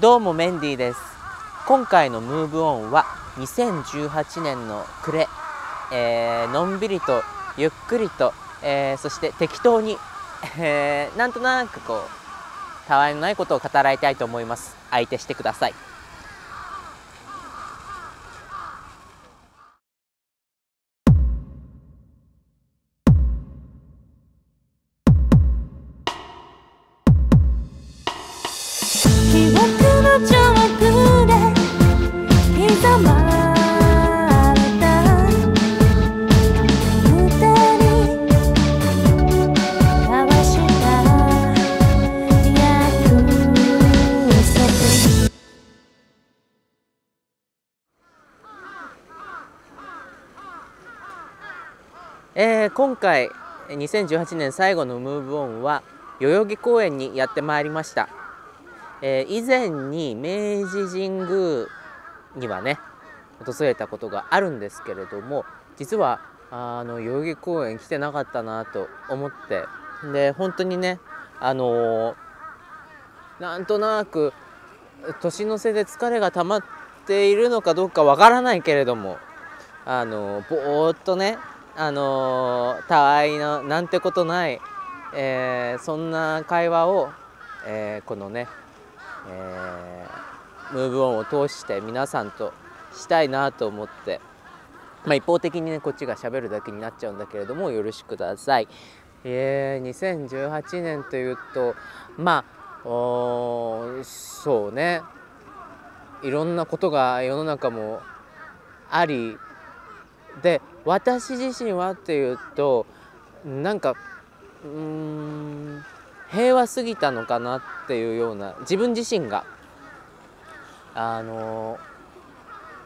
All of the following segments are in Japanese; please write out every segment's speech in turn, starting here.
どうもメンディーです。今回のムーブオンは2018年の暮れ、えー、のんびりとゆっくりと、えー、そして適当に、えー、なんとなくこうたわいのないことを語らいたいと思います。相手してください。えー、今回2018年最後のムーブオンは代々木公園にやってまいりました、えー、以前に明治神宮にはね訪れたことがあるんですけれども実はあの代々木公園来てなかったなと思ってで本当にねあのー、なんとなく年の瀬で疲れが溜まっているのかどうかわからないけれどもあのー、ぼーっとねあのたわいのなんてことない、えー、そんな会話を、えー、このね、えー、ムーブオンを通して皆さんとしたいなと思って、まあ、一方的にねこっちがしゃべるだけになっちゃうんだけれどもよろしくください。えー、2018年というとまあそうねいろんなことが世の中もありで私自身はっていうとなんかうん平和すぎたのかなっていうような自分自身が。あの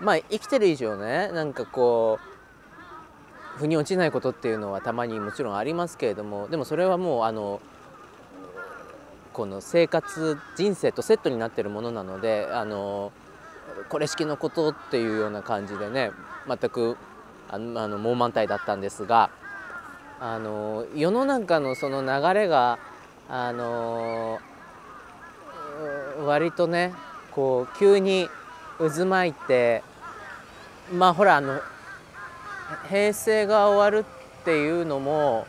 まあ生きてる以上ねなんかこう腑に落ちないことっていうのはたまにもちろんありますけれどもでもそれはもうあのこの生活人生とセットになってるものなのであのこれ式のことっていうような感じでね全くあのあの猛満体だったんですがあの世の中のその流れがあの割とねこう急に渦巻いてまあほらあの平成が終わるっていうのも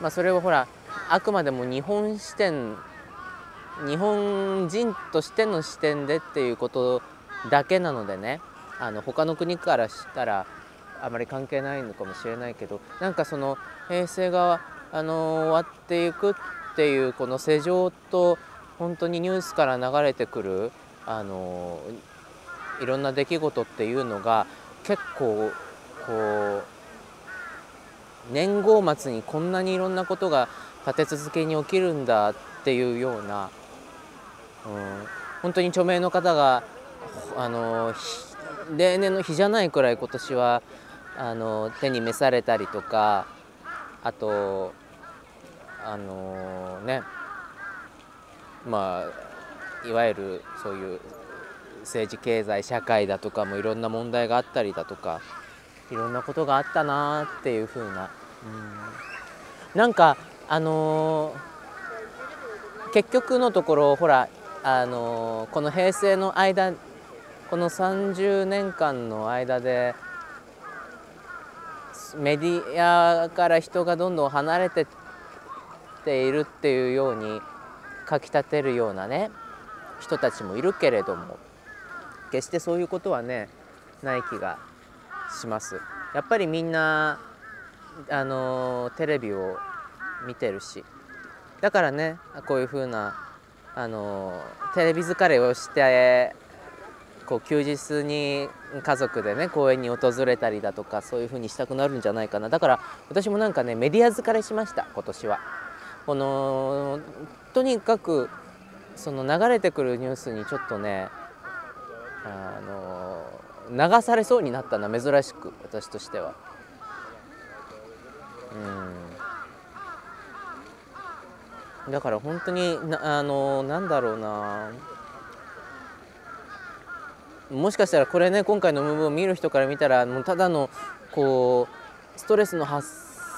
まあそれはほらあくまでも日本視点日本人としての視点でっていうことだけなのでねあの他の国からしたらあまり関係ないのかもしれないけどなんかその平成があの終わっていくっていうこの世情と本当にニュースから流れてくるあのいろんな出来事っていうのが結構こう年号末にこんなにいろんなことが立て続けに起きるんだっていうような、うん、本当に著名の方があの例年の日じゃないくらい今年はあの手に召されたりとかあとあのねまあいわゆるそういう政治経済社会だとかもいろんな問題があったりだとかいろんなことがあったなっていうふうな、うん、なんかあのー、結局のところほらあのー、この平成の間この30年間の間でメディアから人がどんどん離れてっているっていうようにかきたてるようなね人たちもいるけれども決してそういうことはねない気がします。やっぱりみんなあのテレビを見てるしだからねこういうふうなあのテレビ疲れをしてこう休日に家族でね公園に訪れたりだとかそういう風にしたくなるんじゃないかなだから私もなんかねメディア疲れしました今年は。このとにかくその流れてくるニュースにちょっとねあの流されそうになったな珍しく私としては。うんだから本当になあのなんだろうなもしかしたらこれね今回のムーブを見る人から見たらもうただのこうストレスの発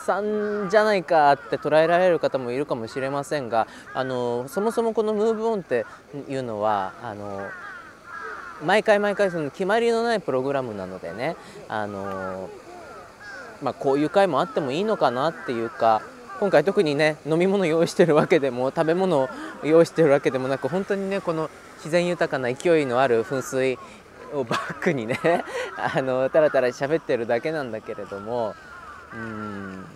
さんじゃないかって捉えられる方もいるかもしれませんがあのそもそもこの「ムーブオンっていうのはあの毎回毎回その決まりのないプログラムなのでねあの、まあ、こういう回もあってもいいのかなっていうか今回特にね飲み物用意してるわけでも食べ物を用意してるわけでもなく本当にねこの自然豊かな勢いのある噴水をバックにね あのたらたら喋ってるだけなんだけれどもうん。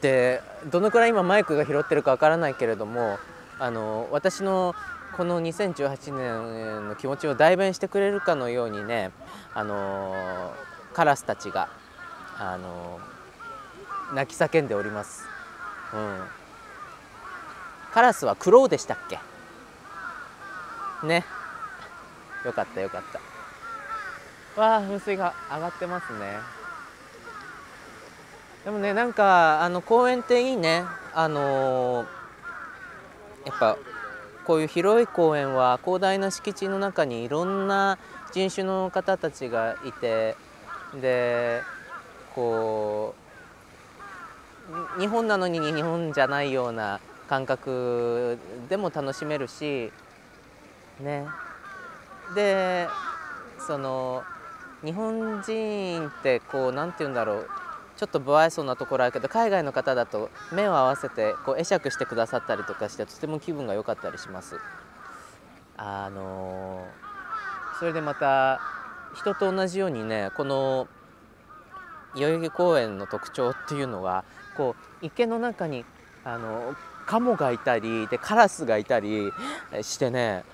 でどのくらい今マイクが拾ってるかわからないけれどもあの私のこの2018年の気持ちを代弁してくれるかのようにねあのカラスたちがあの泣き叫んでおります、うん、カラスはクロウでしたっけ？ね。よかったよかった。わあ噴水が上がってますね。でもねなんかあの公園っていいね。あのー、やっぱこういう広い公園は広大な敷地の中にいろんな人種の方たちがいてでこう日本なのに日本じゃないような感覚でも楽しめるしね。でその日本人ってこう何て言うんだろうちょっと不愛想なところあるけど海外の方だと目を合わせてこう会釈してくださったりとかしてとても気分が良かったりします。あのそれでまた人と同じようにねこの代々木公園の特徴っていうのはこう池の中にあのカモがいたりでカラスがいたりしてね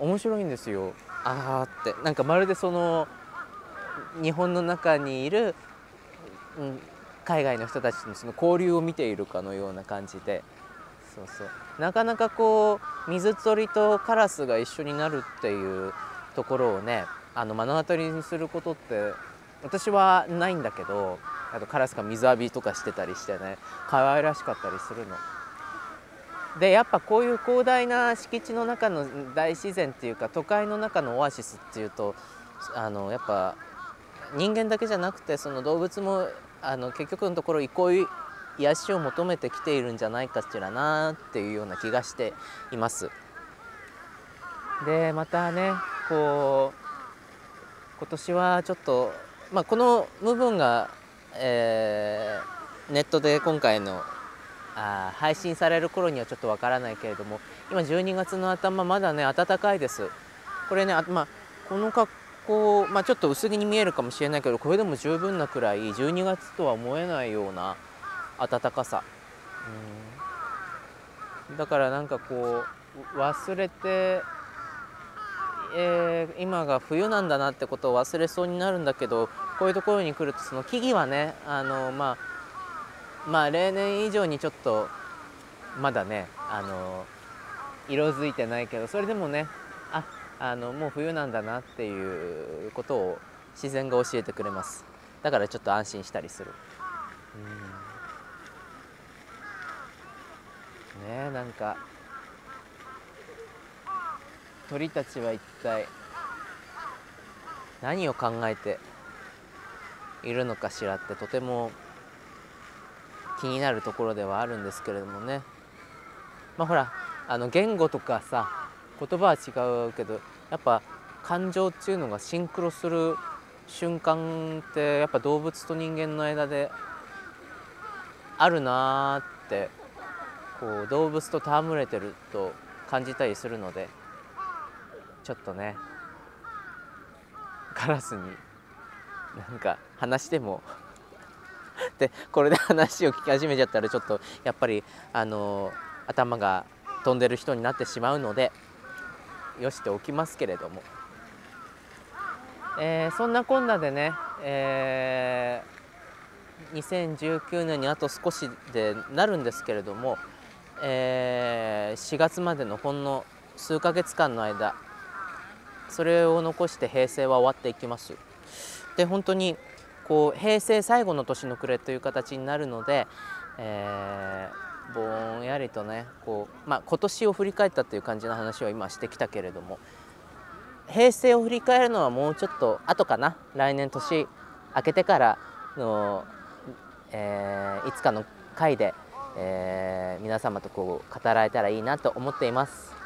面白いんですよ。あーって。なんかまるでその日本の中にいるうん、海外の人たちのその交流を見ているかのような感じで。そうそう。なかなかこう水鳥とカラスが一緒になるっていうところをねあの目の当たりにすることって私はないんだけどあとカラスが水浴びとかしてたりしてね可愛らしかったりするの。でやっぱこういう広大な敷地の中の大自然っていうか都会の中のオアシスっていうとあのやっぱ人間だけじゃなくてその動物もあの結局のところ憩い癒しを求めてきているんじゃないかしらなっていうような気がしています。でまたねこう今年はちょっと、まあ、この部分が、えー、ネットで今回のあ配信される頃にはちょっとわからないけれども今12月の頭まだね暖かいです。これねあ、まあ、この格こう、まあ、ちょっと薄着に見えるかもしれないけどこれでも十分なくらい12月とは思えないような暖かさ、うん、だからなんかこう忘れて、えー、今が冬なんだなってことを忘れそうになるんだけどこういうところに来るとその木々はねあの、まあ、まあ例年以上にちょっとまだねあの色づいてないけどそれでもねああのもう冬なんだなっていうことを自然が教えてくれます。だからちょっと安心したりする。うん。ねえなんか鳥たちは一体何を考えているのかしらってとても気になるところではあるんですけれどもね。まあほらあの言語とかさ言葉は違うけどやっぱ感情っていうのがシンクロする瞬間ってやっぱ動物と人間の間であるなーってこう動物と戯れてると感じたりするのでちょっとねカラスになんか話してもでこれで話を聞き始めちゃったらちょっとやっぱりあの頭が飛んでる人になってしまうのでよしておきますけれども、えー、そんなこんなでね、えー、2019年にあと少しでなるんですけれども、えー、4月までのほんの数ヶ月間の間それを残して平成は終わっていきます。で本当にこう平成最後の年の暮れという形になるので、えー、ぼんやりとねこう、まあ、今年を振り返ったっていう感じの話を今してきたけれども平成を振り返るのはもうちょっと後かな？来年年明けてからの、えーいつかの回で、えー皆様とこう語られたらいいなと思っています。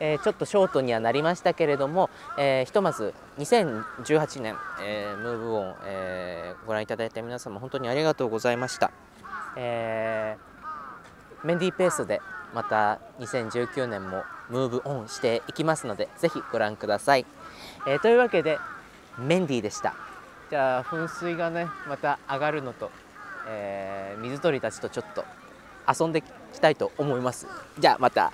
えちょっとショートにはなりましたけれども、えひとまず2018年、えムーブオン、えご覧いただいた皆様本当にありがとうございました。えメンディーペースでまた2019年もムーブオンしていきますのでぜひご覧ください、えーというわけでメンディーでした。じゃあ噴水がねまた上がるのと、えー水鳥たちとちょっと遊んでいきたいと思います。じゃあまた。